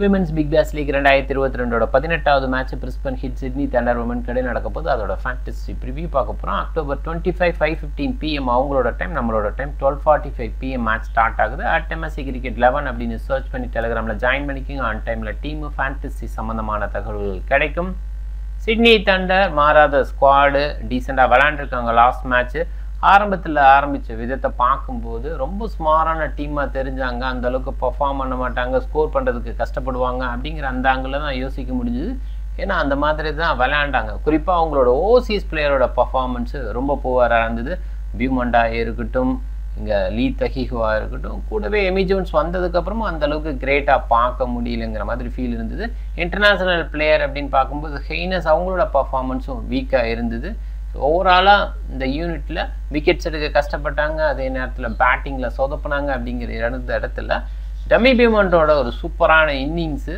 Women's big base league ரெண்டாயிரத்தி இருபத்தி ரெண்டோட பதினெட்டாவது match Brisbane Heat Sydney Thunder women கடை நடக்க போது அதோட ஃபேண்டசி ப்ரிவியூ பார்க்க போகிறோம் October twenty five five fifteen PM அவங்களோட டைம் நம்மளோட time twelve forty five PM match start ஆகுது. அட் எம்எஸ்சி கிரிக்கெட் லெவன் அப்படின்னு சர்ச் பண்ணி டெலிகிராமில் ஜாயின் பண்ணிக்கிங்க. ஆன் டைமில் டீமு ஃபேண்டசி சம்மந்தமான தகவல்கள் கிடைக்கும். சிட்னி தண்டர் மாறாத ஸ்குவாடு டீசெண்டாக விளாண்டுருக்காங்க லாஸ்ட் மேட்ச்சு ஆரம்பத்தில் ஆரம்பித்த விதத்தை பார்க்கும்போது ரொம்ப ஸ்மாரான டீமாக தெரிஞ்சாங்க. அந்த அளவுக்கு பர்ஃபார்ம் பண்ண மாட்டாங்க ஸ்கோர் பண்ணுறதுக்கு கஷ்டப்படுவாங்க அப்படிங்கிற அந்த ஆங்கிளில் தான் யோசிக்க முடிஞ்சுது. ஏன்னா அந்த மாதிரி தான் விளையாண்டாங்க. குறிப்பாக அவங்களோட ஓசிஸ் பிளேயரோட பர்ஃபார்மன்ஸு ரொம்ப புவராக இருந்தது. பியூமண்டா இருக்கட்டும் இங்கே லீ தஹிஹுவா இருக்கட்டும் கூடவே எமி ஜோன்ஸ் வந்ததுக்கப்புறமும் அந்த அளவுக்கு கிரேட்டாக பார்க்க முடியலங்கிற மாதிரி ஃபீல் இருந்தது. இன்டர்நேஷ்னல் பிளேயர் அப்படின்னு பார்க்கும்போது ஹெய்னஸ் அவங்களோட பர்ஃபார்மன்ஸும் வீக்காக இருந்தது. ஓவராலாக இந்த யூனிட்டில் விக்கெட்ஸ் எடுக்க கஷ்டப்பட்டாங்க. அதே நேரத்தில் பேட்டிங்கில் சொதப்பினாங்க அப்படிங்கிற இடத்த இடத்துல டமி பியூமண்டோட ஒரு சூப்பரான இன்னிங்ஸு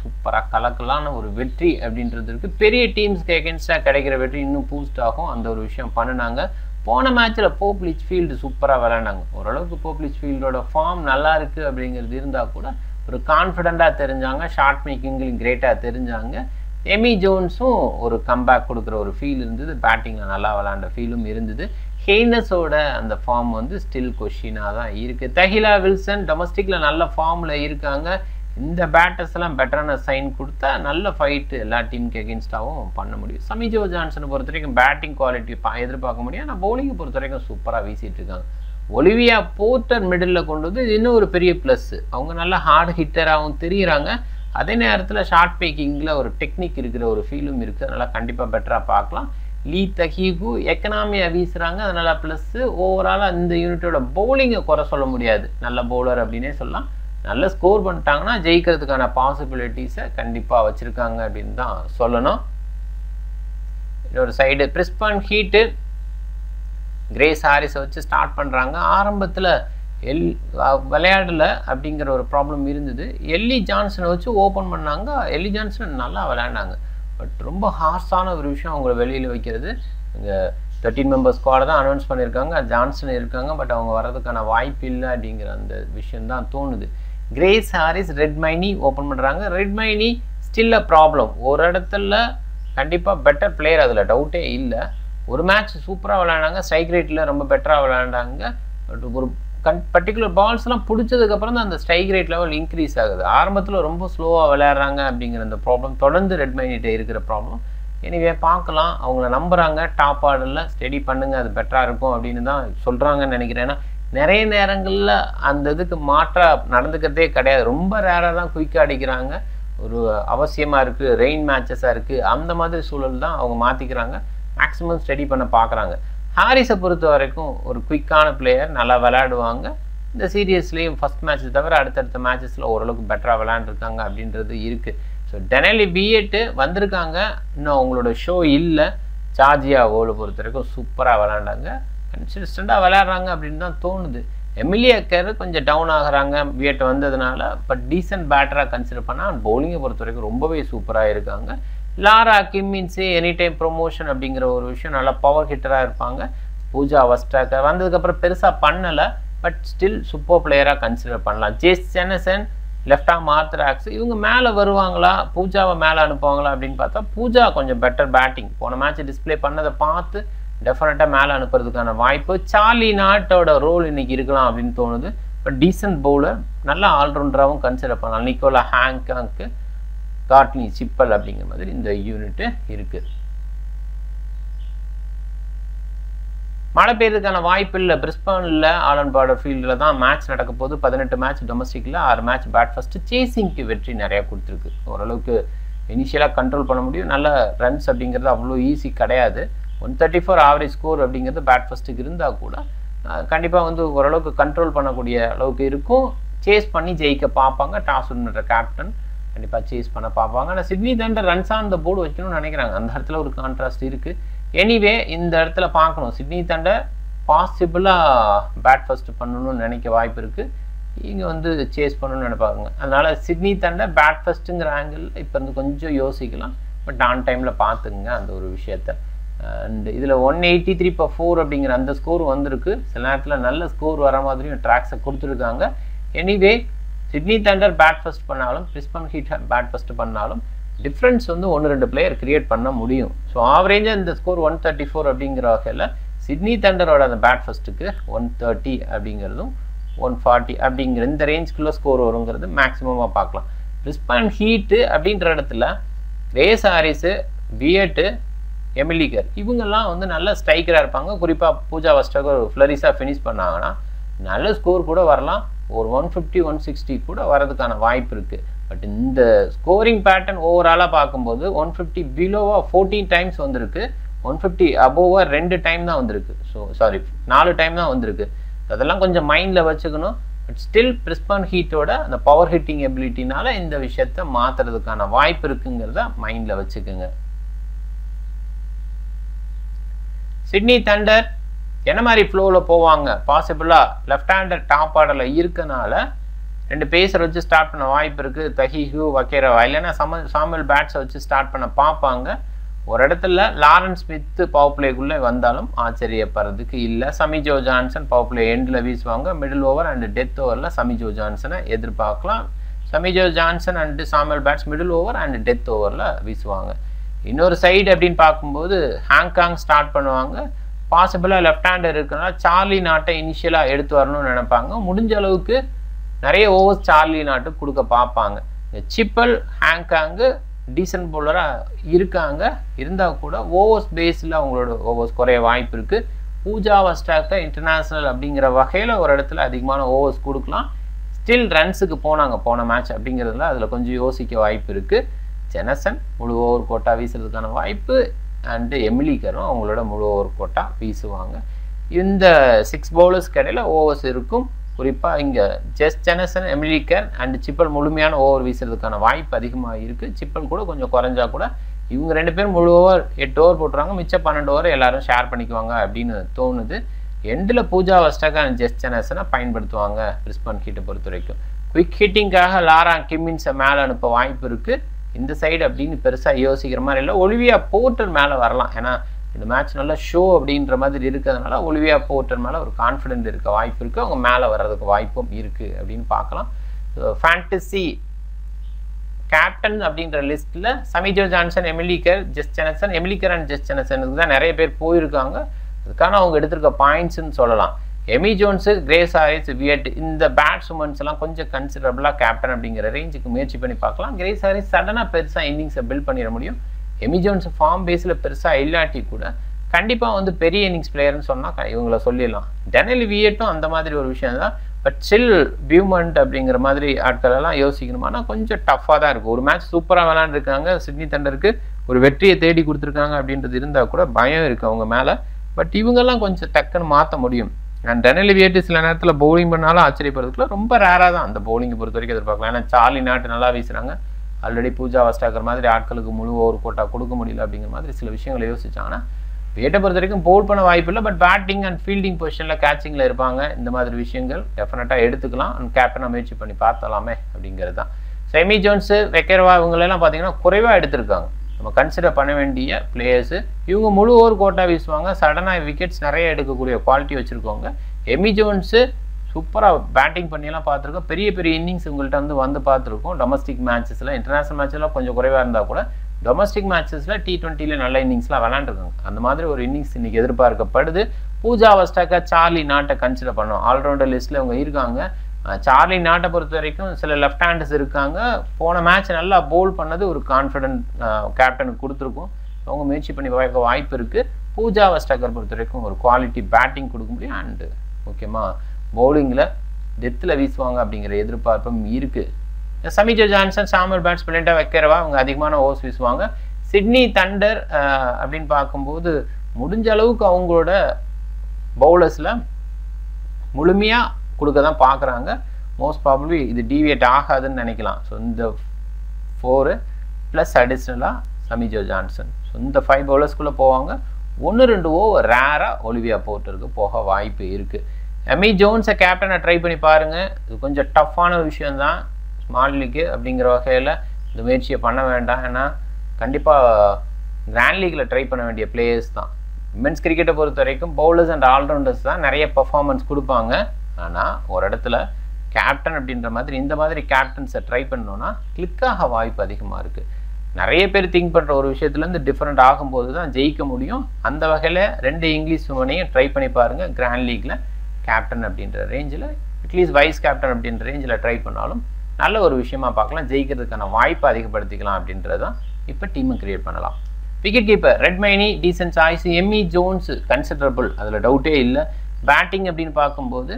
சூப்பராக கலக்கலான ஒரு வெற்றி அப்படின்றது இருக்குது பெரிய டீம்ஸ்க்கு எகென்ஸ்டாக கிடைக்கிற வெற்றி இன்னும் பூஸ்ட் ஆகும். அந்த ஒரு விஷயம் பண்ணினாங்க. போன மேட்ச்சில் போப்ளிச் ஃபீல்டு சூப்பராக விளையாண்டாங்க. ஓரளவுக்கு போப்ளிச் ஃபீல்டோட ஃபார்ம் நல்லா இருக்குது அப்படிங்கிறது இருந்தால் கூட ஒரு கான்ஃபிடெண்ட்டாக தெரிஞ்சாங்க. ஷார்ட் மேக்கிங்லையும் கிரேட்டாக தெரிஞ்சாங்க. எமி ஜோன்ஸும் ஒரு கம்பேக் கொடுக்குற ஒரு ஃபீல் இருந்தது. பேட்டிங்கில் நல்லா விளாண்ட ஃபீலும் இருந்தது. ஹெய்னஸோட அந்த ஃபார்ம் வந்து ஸ்டில் கொஷினாக தான் இருக்குது தஹிலா வில்சன் டொமஸ்டிக்கில் நல்ல ஃபார்மில் இருக்காங்க. இந்த பேட்டர்ஸ் எல்லாம் பெட்டரான சைன் கொடுத்தா நல்ல ஃபைட்டு எல்லா டீமுக்கு எகென்ஸ்டாகவும் பண்ண முடியும். சமிஜோ ஜான்சனை பொறுத்த வரைக்கும் பேட்டிங் குவாலிட்டி எதிர்பார்க்க முடியும். ஆனால் பவுலிங்கை பொறுத்த வரைக்கும் சூப்பராக வீசிட்டு இருக்காங்க. ஒலிவியா போர்ட்டர் மிடில் கொண்டு வந்து இது இன்னும் ஒரு பெரிய ப்ளஸ் அவங்க நல்லா ஹார்ட் ஹிட்டராகவும் தெரியுறாங்க. அதே நேரத்தில் ஷார்ட் பேக்கிங்கில் ஒரு டெக்னிக் இருக்கிற ஒரு ஃபீலும் இருக்குது அதனால் கண்டிப்பாக பெட்டராக பார்க்கலாம். லீ தஹீகு எக்கனாமியாக வீசுகிறாங்க அதனால் ப்ளஸ்ஸு ஓவராலாக இந்த யூனிட்டோட பவுலிங்கை குறை சொல்ல முடியாது. நல்ல பவுலர் அப்படின்னே சொல்லலாம். நல்ல ஸ்கோர் பண்ணிட்டாங்கன்னா ஜெயிக்கிறதுக்கான பாசிபிலிட்டிஸை கண்டிப்பாக வச்சுருக்காங்க அப்படின்னு தான் சொல்லணும். இன்னொரு சைடு பிரிஸ்பான் ஹீட்டு கிரேஸ் ஹாரிஸை வச்சு ஸ்டார்ட் பண்ணுறாங்க ஆரம்பத்தில் எல் விளையாடல அப்படிங்கிற ஒரு ப்ராப்ளம் இருந்தது. எல்லி ஜான்சனை வச்சு ஓப்பன் பண்ணாங்க. எல்லி ஜான்சன் நல்லா விளையாண்டாங்க. பட் ரொம்ப ஹார்ஸான ஒரு விஷயம் அவங்கள வெளியில் வைக்கிறது. இங்கே தேர்ட்டீன் மெம்பர் ஸ்குவாடை தான் அனௌன்ஸ் பண்ணியிருக்காங்க. ஜான்சன் இருக்காங்க. பட் அவங்க வர்றதுக்கான வாய்ப்பு இல்லை அப்படிங்கிற அந்த விஷயம் தான் தோணுது. Grace Harris Redmayne open பண்ணுறாங்க Redmayne still a problem ஒரு இடத்துல கண்டிப்பாக பெட்டர் பிளேயர் அதில். டவுட்டே இல்லை. ஒரு மேட்ச் சூப்பராக விளையாண்டாங்க. ஸ்ட்ரைக் ரேட்டில் ரொம்ப பெட்டராக விளையாண்டாங்க. பட் ஒரு கன் பர்டிகுலர் பால்ஸ்லாம் பிடிச்சதுக்கப்புறம் தான் அந்த ஸ்ட்ரைக் ரேட் லெவல் இன்க்ரீஸ் ஆகுது. ஆரம்பத்தில் ரொம்ப ஸ்லோவாக விளையாடுறாங்க அப்படிங்கிற அந்த ப்ராப்ளம் தொடர்ந்து ரெட் மைனிட்ட இருக்கிற ப்ராப்ளம் எனிவே பார்க்கலாம். அவங்கள நம்புகிறாங்க டாப் ஆர்டரில் ஸ்டடி பண்ணுங்கள் அது பெட்டராக இருக்கும் அப்படின்னு தான் சொல்கிறாங்கன்னு நினைக்கிறேன். ஏன்னா நிறைய நேரங்களில் அந்த இதுக்கு மாற்றாக நடந்துக்கிறதே கிடையாது. ரொம்ப ரேராக தான் குயிக்காக அடிக்கிறாங்க. ஒரு அவசியமாக இருக்குது ரெயின் மேட்சஸாக இருக்குது அந்த மாதிரி சூழல் தான் அவங்க மாற்றிக்கிறாங்க மேக்ஸிமம் ஸ்டடி பண்ண பார்க்குறாங்க. ஹாரிஸை பொறுத்த வரைக்கும் ஒரு குயிக்கான பிளேயர் நல்லா விளையாடுவாங்க. இந்த சீரியஸ்லேயும் ஃபஸ்ட் மேட்ச் தவிர அடுத்தடுத்த மேட்சஸில் ஓரளவுக்கு பெட்டராக விளையாண்டுருக்காங்க அப்படின்றது இருக்குது ஸோ டெனலி பிஎட்டு வந்திருக்காங்க. இன்னும் அவங்களோட ஷோ இல்லை. சார்ஜியா ஓலை பொறுத்த வரைக்கும் சூப்பராக விளையாண்டாங்க. கன்சிஸ்டண்ட்டாக விளையாடுறாங்க அப்படின்னு தான் தோணுது. எமிலியக்கர் கேர் கொஞ்சம் டவுன் ஆகிறாங்க வியட் வந்ததுனால பட் டீசென்ட் பேட்டராக கன்சிடர் பண்ணால் பவுலிங்கை பொறுத்த வரைக்கும் ரொம்பவே சூப்பராக இருக்காங்க. Laura Kimmince any time promotion அப்படிங்கிற ஒரு விஷயம் நல்லா பவர் ஹிட்டராக இருப்பாங்க. பூஜா வஸ்டாக்கர் வந்ததுக்கப்புறம் பெருசாக பண்ணலை பட் ஸ்டில் சூப்பர் பிளேயராக கன்சிடர் பண்ணலாம். ஜேஸ் சென்னசன் லெஃப்டாக மார்த்ராக்ஸ் இவங்க மேலே வருவாங்களா? பூஜாவை மேலே அனுப்புவாங்களா அப்படின்னு பார்த்தா பூஜா கொஞ்சம் பெட்டர் பேட்டிங் போன மேட்ச் டிஸ்பிளே பண்ணதை பார்த்து டெஃபினட்டாக மேலே அனுப்புறதுக்கான வாய்ப்பு. சார்லி நாட்டோட ரோல் இன்றைக்கி இருக்கலாம் அப்படின்னு தோணுது. பட் டீசன்ட் பவுலர் நல்ல ஆல்ரவுண்டராகவும் கன்சிடர் பண்ணலாம். நிக்கோலா ஹேங்காங்க்கு காட்னி சிப்பல் அப்படிங்கிற மாதிரி இந்த யூனிட்டு இருக்குது மழை பெய்யறதுக்கான வாய்ப்பு இல்லை. பிரிஸ்பானில் ஆலன் பார்டர் ஃபீல்டில் தான் மேட்ச் நடக்க போது பதினெட்டு மேட்ச் டொமஸ்டிக்கில் ஆறு மேட்ச் பேட் ஃபஸ்ட்டு சேசிங்க்கு வெற்றி நிறையா கொடுத்துருக்கு. ஓரளவுக்கு இனிஷியலாக கண்ட்ரோல் பண்ண முடியும். நல்ல ரன்ஸ் அப்படிங்கிறது அவ்வளோ ஈஸி கிடையாது. One thirty four average score அப்படிங்கிறது பேட் ஃபஸ்ட்டுக்கு இருந்தால் கூட கண்டிப்பாக வந்து ஓரளவுக்கு கண்ட்ரோல் பண்ணக்கூடிய அளவுக்கு இருக்கும். சேஸ் பண்ணி ஜெயிக்க பார்ப்பாங்க. டாஸ் வின்னுற கேப்டன் கண்டிப்பாக சேஸ் பண்ண பார்ப்பாங்க. ஆனால் Sydney Thunder runs on the board வைக்கணும்னு நினைக்கிறாங்க. அந்த இடத்துல ஒரு கான்ட்ராஸ்ட் இருக்குது எனிவே இந்த இடத்துல பார்க்கணும். சிட்னி தண்டர் பாசிபிளாக பேட் ஃபஸ்ட்டு பண்ணணும்னு நினைக்க வாய்ப்பு இருக்குது இங்கே வந்து சேஸ் பண்ணணும்னு நினைப்பாங்க. அதனால் சிட்னி தண்டர் பேட் ஃபஸ்ட்டுங்கிற ஆங்கிள் இப்போ வந்து கொஞ்சம் யோசிக்கலாம். பட் ஆன் டைமில் பார்த்துங்க அந்த ஒரு விஷயத்த. அண்ட் இதில் ஒன் எயிட்டி த்ரீ இப்போ ஃபோர் அப்படிங்கிற அந்த ஸ்கோர் வந்திருக்கு. சில நேரத்தில் நல்ல ஸ்கோர் வர மாதிரியும் ட்ராக்ஸை கொடுத்துருக்காங்க. Anyway Sydney Thunder bat first பண்ணாலும் பிரிஸ்பன் ஹீட் பேட் ஃபஸ்ட் பண்ணாலும் டிஃப்ரென்ஸ் வந்து ஒன்று ரெண்டு பிளேயர் கிரியேட் பண்ண முடியும். ஸோ ஆவரேஜாக இந்த ஸ்கோர் ஒன் தேர்ட்டி ஃபோர் அப்படிங்கிற வகையில் சிட்னி தண்டரோட அந்த பேட் ஃபஸ்ட்டுக்கு ஒன் தேர்ட்டி அப்படிங்கிறதும் ஒன் ஃபார்ட்டி அப்படிங்கிற இந்த ரேஞ்சுக்குள்ளே ஸ்கோர் வருங்கிறது மேக்ஸிமமாக பார்க்கலாம். பிரிஸ்பன் ஹீட்டு அப்படின்ற இடத்துல ரேஸ் ஹாரிஸு பிஎட்டு எமிலிகர் இவங்கெல்லாம் வந்து நல்ல ஸ்ட்ரைக்கராக இருப்பாங்க. குறிப்பாக பூஜா வஸ்டகர் ஒரு ஃப்ளரிஸாக ஃபினிஷ் பண்ணாங்கன்னா நல்ல ஸ்கோர் கூட வரலாம். ஒரு ஒன் ஃபிஃப்டி ஒன் சிக்ஸ்டி கூட வரதுக்கான வாய்ப்பு இருக்குது பட் இந்த ஸ்கோரிங் பேட்டர்ன் ஓவராலாக பார்க்கும்போது ஒன் ஃபிஃப்டி பிலோவாக ஃபோர்டீன் டைம்ஸ் வந்திருக்கு. ஒன் ஃபிஃப்டி அபோவாக ரெண்டு டைம் தான் வந்திருக்கு. ஸோ சாரி நாலு டைம் தான் வந்திருக்கு. அதெல்லாம் கொஞ்சம் மைண்டில் வச்சுக்கணும். பட் ஸ்டில் பிரிஸ்பான் ஹீட்டோட அந்த பவர் ஹிட்டிங் எபிலிட்டினால இந்த விஷயத்த மாற்றுறதுக்கான வாய்ப்பு இருக்குங்கிறத மைண்டில் வச்சுக்கோங்க. சிட்னி தண்டர் என்ன மாதிரி ஃப்ளோவில் போவாங்க? பாசிபிளாக லெஃப்ட் ஹேண்டட் டாப் ஆர்டரில் இருக்கனால ரெண்டு பேசரை வச்சு ஸ்டார்ட் பண்ண வாய்ப்பு இருக்குது தஹிஹு வக்கேரவா. இல்லைன்னா சம சாமல் பேட்ஸை வச்சு ஸ்டார்ட் பண்ண பார்ப்பாங்க. ஒரு இடத்துல லாரன்ஸ் ஸ்மித்து பவர் பிளேக்குள்ளே வந்தாலும் ஆச்சரியப்படுறதுக்கு இல்லை. சமிஜோ ஜான்சன் பவர் பிளே எண்டில் வீசுவாங்க. மிடில் ஓவர் அண்ட் டெத் ஓவரில் சமிஜோ ஜான்சனை எதிர்பார்க்கலாம். சமிஜோ Johnson and Chamal Bates middle over and death ஓவரில் வீசுவாங்க. இன்னொரு சைடு அப்படின்னு பார்க்கும்போது ஹாங்காங் ஸ்டார்ட் பண்ணுவாங்க. பாசிபிளாக லெஃப்ட் ஹேண்டர் இருக்குன்னா சார்லி நாட்டை இனிஷியலாக எடுத்து வரணும்னு நினைப்பாங்க. முடிஞ்ச அளவுக்கு நிறைய ஓவர்ஸ் சார்லி நாட்டு கொடுக்க பார்ப்பாங்க. சிப்பல் ஹேங்காங்கு டீசன்ட் போலராக இருக்காங்க. இருந்தால் கூட ஓவர்ஸ் பேஸில் அவங்களோட ஓவர்ஸ் குறைய வாய்ப்பு இருக்குது பூஜா வஸ்டாக்கை இன்டர்நேஷ்னல் அப்படிங்கிற வகையில் ஒரு இடத்துல அதிகமான ஓவர்ஸ் கொடுக்கலாம். ஸ்டில் ரன்ஸுக்கு போனாங்க போன மேட்ச் அப்படிங்கிறதுல அதில் கொஞ்சம் யோசிக்க வாய்ப்பு இருக்குது ஜெனசன் முழு ஓவர் கோட்டா வீசுறதுக்கான வாய்ப்பு. அண்டு எமிலிக்கரும் அவங்களோட முழு ஓவர் போட்டால் வீசுவாங்க. இந்த சிக்ஸ் பவுலர்ஸ் கடையில் ஓவர்ஸ் இருக்கும். குறிப்பாக இங்கே ஜெஸ் ஜெனசன் எமிலிக்கர் அண்ட் சிப்பல் முழுமையான ஓவர் வீசுறதுக்கான வாய்ப்பு அதிகமாக இருக்குது சிப்பல் கூட கொஞ்சம் குறைஞ்சா கூட இவங்க ரெண்டு பேரும் முழு ஓவர் எட்டு ஓவர் போட்டுருவாங்க. மிச்சம் பன்னெண்டு ஓவர் எல்லாரும் ஷேர் பண்ணிக்குவாங்க அப்படின்னு தோணுது. எண்டில் பூஜா வஸ்டாக அண்ட் ஜெஸ் ஜெனசனை பயன்படுத்துவாங்க பிரிஸ்பான் கிட்ட பொறுத்த வரைக்கும். குவிக் ஹிட்டிங்காக லாரா கிம்மின்ஸை மேலே அனுப்ப வாய்ப்பு இருக்குது இந்த சைடு அப்படின்னு பெருசாக யோசிக்கிற மாதிரி இல்லை. ஒலிவியா போர்ட்டர் மேலே வரலாம். ஏன்னா இந்த மேட்ச் நல்ல ஷோ அப்படின்ற மாதிரி இருக்கிறதுனால ஒலிவியா போர்ட்டர் மேலே ஒரு கான்ஃபிடென்ட் இருக்க வாய்ப்பு இருக்குது அவங்க மேலே வர்றதுக்கு வாய்ப்பும் இருக்குது அப்படின்னு பார்க்கலாம். ஃபேண்டசி கேப்டன் அப்படின்ற லிஸ்ட்டில் சமிஜோ ஜான்சன் எமிலிகர் ஜெஸ் ஜெனசன் எமிலிகர் அண்ட் ஜெஸ் ஜெனசனுக்கு தான் நிறைய பேர் போயிருக்காங்க. அதுக்கான அவங்க எடுத்திருக்க பாயிண்ட்ஸ்னு சொல்லலாம். Amy Jones Grace Harris Wyatt இந்த பேட்ஸ்மன்ஸ் எல்லாம் கொஞ்சம் கன்சிடரபுளாக கேப்டன் அப்படிங்கிற ரேஞ்சுக்கு முயற்சி பண்ணி பார்க்கலாம். கிரேஸ் ஹாரிஸ் சடனாக பெருசாக இன்னிங்ஸை பில்ட் பண்ணிட முடியும். எமி ஜோன்ஸ் ஃபார்ம் பேஸில் பெருசாக இல்லாட்டி கூட கண்டிப்பாக வந்து பெரிய இன்னிங்ஸ் பிளேயர்னு சொன்னால் இவங்களை சொல்லிடலாம். டெனல் வியட்டும் அந்த மாதிரி ஒரு விஷயம் தான். பட் சில் பியூமெண்ட் அப்படிங்கிற மாதிரி ஆட்கள் எல்லாம் யோசிக்கணுமானா கொஞ்சம் டஃப்பாக தான் இருக்கும். ஒரு மேட்ச் சூப்பராக விளாண்டுருக்காங்க சிட்னி தண்டருக்கு ஒரு வெற்றியை தேடி கொடுத்துருக்காங்க அப்படின்றது இருந்தால் கூட பயம் இருக்குது அவங்க மேலே. பட் இவங்கெல்லாம் கொஞ்சம் டக்குன்னு மாற்ற முடியும். அண்ட் டெனல் வியட்டு சில நேரத்தில் பவுலிங் பண்ணாலும் ஆச்சரியப்படுறதுக்குள்ள ரொம்ப ரேராக தான் அந்த பவுலிங்கை பொறுத்த வரைக்கும் எதிர்பார்க்கலாம். ஏன்னா சார்லி நாட்டு நல்லா வீசுகிறாங்க ஆல்ரெடி பூஜா வஸ்டாக்கிற மாதிரி ஆட்களுக்கு முழு ஓவர் கோட்டா கொடுக்க முடியல அப்படிங்கிற மாதிரி சில விஷயங்களை யோசிச்சாங்கன்னா வியட்டை பொறுத்த வரைக்கும் போல் பண்ண வாய்ப்பு இல்லை. பட் பேட்டிங் அண்ட் ஃபீல்டிங் பொசிஷனில் கேச்சிங்கில் இருப்பாங்க. இந்த மாதிரி விஷயங்கள் டெஃபினட்டாக எடுத்துக்கலாம். அண்ட் கேப்டனாக முயற்சி பண்ணி பார்த்தலாமே அப்படிங்கிறது தான். செமி ஜோன்ஸு வெக்கர்வா இவங்களெல்லாம் பார்த்தீங்கன்னா குறைவாக எடுத்திருக்காங்க. நம்ம கன்சிடர் பண்ண வேண்டிய பிளேயர்ஸு இவங்க முழு ஓவர் கோட்டா வீசுவாங்க. சடனாக விக்கெட்ஸ் நிறைய எடுக்கக்கூடிய குவாலிட்டி வச்சுருக்கோங்க எமி ஜோன்ஸு சூப்பராக பேட்டிங் பண்ணியெல்லாம் பார்த்துருக்கோம். பெரிய பெரிய இன்னிங்ஸ் உங்கள்கிட்ட வந்து வந்து பார்த்துருக்கோம். டொமஸ்டிக் மேட்சஸில் இன்டர்நேஷனல் மேட்செல்லாம் கொஞ்சம் குறைவாக இருந்தால் கூட டொமஸ்டிக் மேட்சஸில் டி ட்வெண்ட்டியில் நல்ல இன்னிங்ஸ்லாம் விளாண்டுருக்காங்க அந்த மாதிரி ஒரு இன்னிங்ஸ் இன்றைக்கி எதிர்பார்க்கப்படுது. பூஜா வஸ்டாக்கா சார்லி நாட்டை கன்சிடர் பண்ணோம். ஆல்ரவுண்டர் லிஸ்ட்டில் அவங்க இருக்காங்க. சார்லி நாட்டை பொறுத்த வரைக்கும் சில லெஃப்ட் ஹேண்டர்ஸ் இருக்காங்க. போன மேட்ச் நல்லா போல் பண்ணது ஒரு கான்ஃபிடென்ட் கேப்டனுக்கு கொடுத்துருக்கும். அவங்க முயற்சி பண்ணி பார்க்க வாய்ப்பு இருக்குது பூஜா வஸ்டாக்கர் பொறுத்த வரைக்கும் ஒரு குவாலிட்டி பேட்டிங் கொடுக்க முடியும். அண்டு முக்கியமாக பவுலிங்கில் டெத்தில் வீசுவாங்க அப்படிங்கிற எதிர்பார்ப்பும் இருக்குது சமிஜோ ஜான்சன் சாமல் பேட்ஸ் பிளண்டா வைக்கிறவா? அவங்க அதிகமான ஓஸ் வீசுவாங்க. சிட்னி தண்டர் அப்படின்னு பார்க்கும்போது முடிஞ்ச அளவுக்கு அவங்களோட பவுலர்ஸில் முழுமையாக கொடுக்க தான் பார்க்குறாங்க. மோஸ்ட் ப்ராபப்ளி இது டிவியேட் ஆகாதுன்னு நினைக்கலாம். ஸோ இந்த ஃபோரு ப்ளஸ் அடிஷ்னலாக சமிஜோ ஜான்சன். ஸோ இந்த ஃபைவ் பவுலர்ஸ்குள்ளே போவாங்க. ஒன்று ரெண்டு ஓவர் ரேராக ஒலிவியா போர்ட்டருக்கு போக வாய்ப்பு இருக்குது எமி ஜோன்ஸை கேப்டனை ட்ரை பண்ணி பாருங்கள் இது கொஞ்சம் டஃப்பான விஷயந்தான் ஸ்மால் லீக்கு அப்படிங்கிற வகையில் இந்த முயற்சியை பண்ண வேண்டாம். ஏன்னா கண்டிப்பாக கிராண்ட் லீக்கில் ட்ரை பண்ண வேண்டிய பிளேயர்ஸ் தான். விமென்ஸ் கிரிக்கெட்டை பொறுத்த வரைக்கும் பவுலர்ஸ் அண்ட் ஆல்ரவுண்டர்ஸ் தான் நிறைய பர்ஃபார்மன்ஸ் கொடுப்பாங்க. ஆனால் ஒரு இடத்துல கேப்டன் அப்படின்ற மாதிரி இந்த மாதிரி கேப்டன்ஸை ட்ரை பண்ணோன்னா கிளிக்காக வாய்ப்பு அதிகமாக இருக்குது நிறைய பேர் திங்க் பண்ணுற ஒரு விஷயத்துலேருந்து டிஃப்ரெண்ட் ஆகும்போது தான் ஜெயிக்க முடியும். அந்த வகையில் ரெண்டு இங்கிலீஷ் உமனையும் ட்ரை பண்ணி பாருங்கள் கிராண்ட் லீக்கில் கேப்டன் அப்படின்ற ரேஞ்சில் அட்லீஸ்ட் வைஸ் கேப்டன் அப்படின்ற ரேஞ்சில் ட்ரை பண்ணாலும் நல்ல ஒரு விஷயமா பார்க்கலாம். ஜெயிக்கிறதுக்கான வாய்ப்பை அதிகப்படுத்திக்கலாம் அப்படின்றது தான் இப்போ டீமை கிரியேட் பண்ணலாம். Wicket keeper Redmayne decent choice Amy Jones considerable அதில் டவுட்டே இல்லை. பேட்டிங் அப்படின்னு பார்க்கும்போது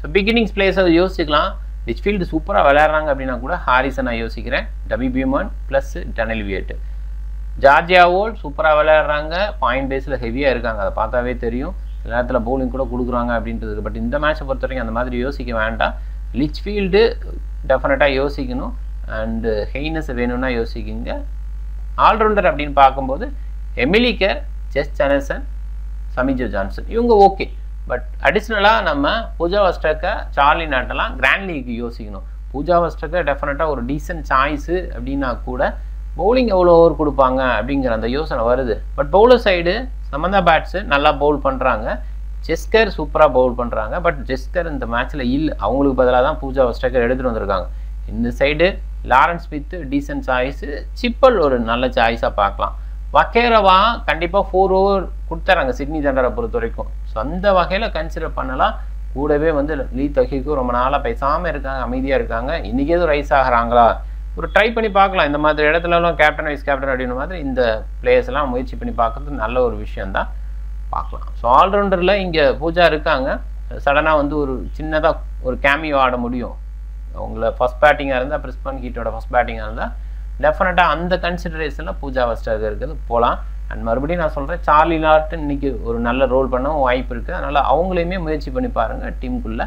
ஸோ பிகினிங்ஸ் பிளேஸை யோசிக்கலாம். லிச்ஃபீல்டு சூப்பராக விளையாடுறாங்க அப்படின்னா கூட ஹாரிஸை நான் யோசிக்கிறேன். Tammy Beaumont plus Danni Wyatt ஜார்ஜியாவோல் சூப்பராக விளையாடுறாங்க. பாயிண்ட் பேஸில் ஹெவியாக இருக்காங்க. அதை பார்த்தாவே தெரியும். சில நேரத்தில் பவுலிங் கூட கொடுக்குறாங்க அப்படின்றது பட் இந்த மேட்சை பொறுத்த வரைக்கும் அந்த மாதிரி யோசிக்க வேண்டாம். லிச்ஃபீல்டு டெஃபினட்டாக யோசிக்கணும். அண்டு ஹெய்னஸ் வேணும்னா யோசிக்குங்க. ஆல்ரவுண்டர் அப்படின்னு பார்க்கும்போது எமிலிக்கர் Jess Jonassen Sammy Jo Johnson இவங்க ஓகே பட் அடிஷ்னலாக நம்ம பூஜா வஸ்டக்கை சார்லி நாட்டெல்லாம் கிராண்ட் யோசிக்கணும். பூஜா வஸ்டக்கை டெஃபினட்டாக ஒரு டீசென்ட் சாய்ஸு அப்படின்னா கூட பவுலிங் எவ்வளோ ஓவர் கொடுப்பாங்க அப்படிங்கிற அந்த யோசனை வருது. But bowler side Samantha Bates நல்லா பவுல் பண்ணுறாங்க ஜெஸ்கர் சூப்பராக பவுல் பண்ணுறாங்க பட் ஜெஸ்கர் இந்த மேட்ச்சில் இல்லை. அவங்களுக்கு பதிலாக தான் பூஜா வஸ்டக்கர் எடுத்துகிட்டு வந்திருக்காங்க. இந்த சைடு லாரன்ஸ் வித்து டீசென்ட் சாய்ஸு சிப்பல் ஒரு நல்ல சாய்ஸாக பார்க்கலாம். வக்கேரவா கண்டிப்பாக ஃபோர் ஓவர் கொடுத்தாராங்க சிட்னி தண்டரை பொறுத்த வரைக்கும் ஸோ அந்த வகையில் கன்சிடர் பண்ணலாம். கூடவே வந்து லீ தஹிக்கும் ரொம்ப நாளாக பேசாமல் இருக்காங்க அமைதியாக இருக்காங்க. இன்றைக்கி எதுவும் ரைஸ் ஆகிறாங்களா? ஒரு ட்ரை பண்ணி பார்க்கலாம். இந்த மாதிரி இடத்துலலாம் கேப்டன் வைஸ் கேப்டன் அப்படின்ற மாதிரி இந்த பிளேயர்ஸ்லாம் முயற்சி பண்ணி பார்க்கறது நல்ல ஒரு விஷயந்தான் பார்க்கலாம். ஸோ ஆல்ரவுண்டரில் இங்கே பூஜா இருக்காங்க. சடனாக வந்து ஒரு சின்னதாக ஒரு கேமியோ ஆட முடியும். அவங்கள ஃபஸ்ட் பேட்டிங்காக இருந்தால் பிரிஸ்பன் ஹீட்டோட ஃபஸ்ட் பேட்டிங்காக இருந்தால் டெஃபினட்டாக அந்த கன்சிடரேஷனில் பூஜா வஸ்டாக இருக்குது போகலாம் அண்ட் மறுபடியும் நான் சொல்கிறேன் சார்லி லார்ட்டு இன்றைக்கி ஒரு நல்ல ரோல் பண்ணவும் வாய்ப்பு இருக்குது அதனால் அவங்களையுமே முயற்சி பண்ணி பாருங்கள் டீமுக்குள்ளே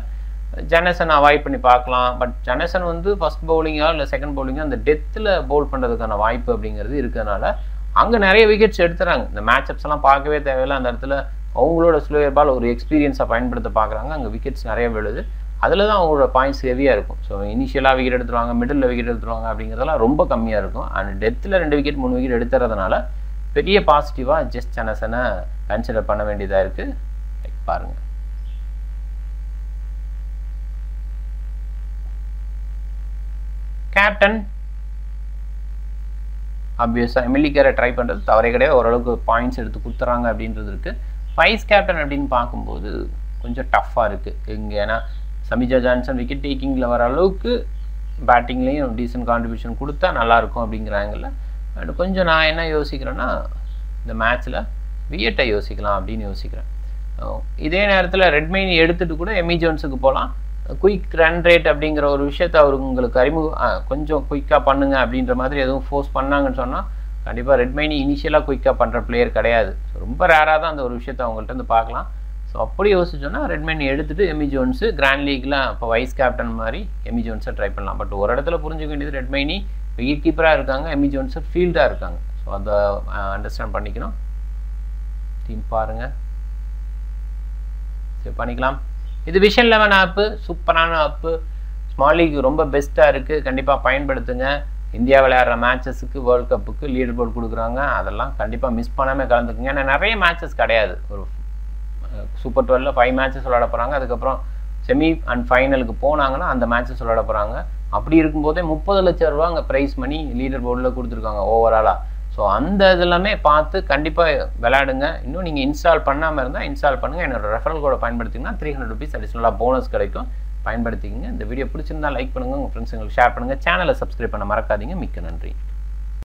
ஜனசன் அவாய்ட் பண்ணி பார்க்கலாம். பட் ஜனசன் வந்து ஃபஸ்ட் பவுலிங்கோ இல்லை செகண்ட் பவுலிங்கோ அந்த டெத்தில் பவுல் பண்ணுறதுக்கான வாய்ப்பு அப்படிங்கிறது இருக்கிறதுனால அங்கே நிறைய விக்கெட்ஸ் எடுத்துறாங்க. இந்த மேட்சப்ஸ் எல்லாம் பார்க்கவே தேவையில்லை. அந்த இடத்துல அவங்களோட ஸ்லோயர் பால் ஒரு எக்ஸ்பீரியன்ஸை பயன்படுத்த பார்க்குறாங்க. அங்கே விக்கெட்ஸ் நிறைய விழுது. அதில் தான் அவங்களோட பாயிண்ட்ஸ் ஹெவியாக இருக்கும். ஸோ இனிஷியலாக விக்கெட் எடுத்துருவாங்க மிடில் விக்கெட் எடுத்துருவாங்க அப்படிங்கிறதெல்லாம் ரொம்ப கம்மியாக இருக்கும். அண்ட் டெத்தில் ரெண்டு விக்கெட் மூணு விக்கெட் எடுத்துறதுனால பெரிய பாசிட்டிவாக ஜஸ்ட் ஜனசனை கன்சிடர் பண்ண வேண்டியதாக இருக்குது பாருங்கள் கேப்டன் ஆப்வியஸாக எமிலிக்கரை ட்ரை பண்ணுறது தவறே கிடையாது. ஓரளவுக்கு பாயிண்ட்ஸ் எடுத்து கொடுத்துறாங்க அப்படின்றது இருக்குது வைஸ் கேப்டன் அப்படின்னு பார்க்கும்போது கொஞ்சம் டஃப்பாக இருக்குது இங்கே ஏன்னா சமிஜா ஜான்சன் விக்கெட் டேக்கிங்கில் வர அளவுக்கு பேட்டிங்லேயும் டீசென்ட் கான்ட்ரிபியூஷன் கொடுத்தா நல்லாயிருக்கும் அப்படிங்கிறாங்கல்ல அண்ட் கொஞ்சம் நான் என்ன யோசிக்கிறேன்னா இந்த மேட்ச்சில் விஎட்டை யோசிக்கலாம் அப்படின்னு யோசிக்கிறேன். இதே நேரத்தில் ரெட்மைன் எடுத்துகிட்டு கூட எமி ஜோன்ஸுக்கு போகலாம் குயிக் ரன் ரேட் அப்படிங்கிற ஒரு விஷயத்த அவர் உங்களுக்கு அறிமுகம் கொஞ்சம் குயிக்காக பண்ணுங்க அப்படின்ற மாதிரி எதுவும் ஃபோர்ஸ் பண்ணாங்கன்னு சொன்னால் கண்டிப்பாக ரெட்மைனி இனிஷியலாக குயிக்காக பண்ணுற பிளேயர் கிடையாது. ரொம்ப ரேராக தான் அந்த ஒரு விஷயத்தை அவங்கள்ட்ட இருந்து பார்க்கலாம். ஸோ அப்படி யோசிச்சோன்னா ரெட்மைனி எடுத்துகிட்டு எமி ஜோன்ஸு கிராண்ட் லீக்லாம் இப்போ வைஸ் கேப்டன் மாதிரி எமி ஜோன்ஸை ட்ரை பண்ணலாம். பட் ஒரு இடத்துல புரிஞ்சுக்க வேண்டியது ரெட்மைனி விக்கெட் கீப்பராக இருக்காங்க எம்மி ஜோன்ஸு ஃபீல்டாக இருக்காங்க. ஸோ அதை அண்டர்ஸ்டாண்ட் பண்ணிக்கணும். டீம் பாருங்கள் சரி பண்ணிக்கலாம். இது விஷன் லெவன் ஆப்பு சூப்பரான ஆப்பு ஸ்மால் லீக் ரொம்ப பெஸ்ட்டாக இருக்குது கண்டிப்பாக பயன்படுத்துங்க. இந்தியா விளையாடுற மேட்சஸுக்கு வேர்ல்ட் கப்புக்கு லீடர் போர்டு கொடுக்குறாங்க. அதெல்லாம் கண்டிப்பாக மிஸ் பண்ணாமல் கலந்துக்குங்க. ஏன்னா நிறைய மேட்சஸ் கிடையாது. ஒரு சூப்பர் டுவெலில் ஃபைவ் மேட்சஸ் விளையாட போகிறாங்க அதுக்கப்புறம் செமி அண்ட் ஃபைனலுக்கு போனாங்கன்னா அந்த மேட்சஸ் விளையாட போகிறாங்க அப்படி இருக்கும்போதே முப்பது லட்சம் ரூபா அங்கே ப்ரைஸ் மணி லீடர் போர்டில் கொடுத்துருக்காங்க ஓவராலாக ஸோ அந்த இதெல்லாமே பார்த்து கண்டிப்பாக விளையாடுங்க. இன்னும் நீங்கள் இன்ஸ்டால் பண்ணாமல் இருந்தால் இன்ஸ்டால் பண்ணுங்கள் என்னோடய ரெஃபரல் கோடை பயன்படுத்திங்கன்னா த்ரீ ஹண்ட்ரட் ருபீஸ் அடிஷ்னலாக போனஸ் கிடைக்கும். பயன்படுத்திக்கங்க. இந்த வீடியோ பிடிச்சிருந்தா லைக் பண்ணுங்கள் உங்கள் ஃப்ரெண்ட்ஸுங்களுக்கு ஷேர் பண்ணுங்கள் சேனலை சப்ஸ்கிரைப் பண்ண மறக்காதீங்க. மிக்க நன்றி.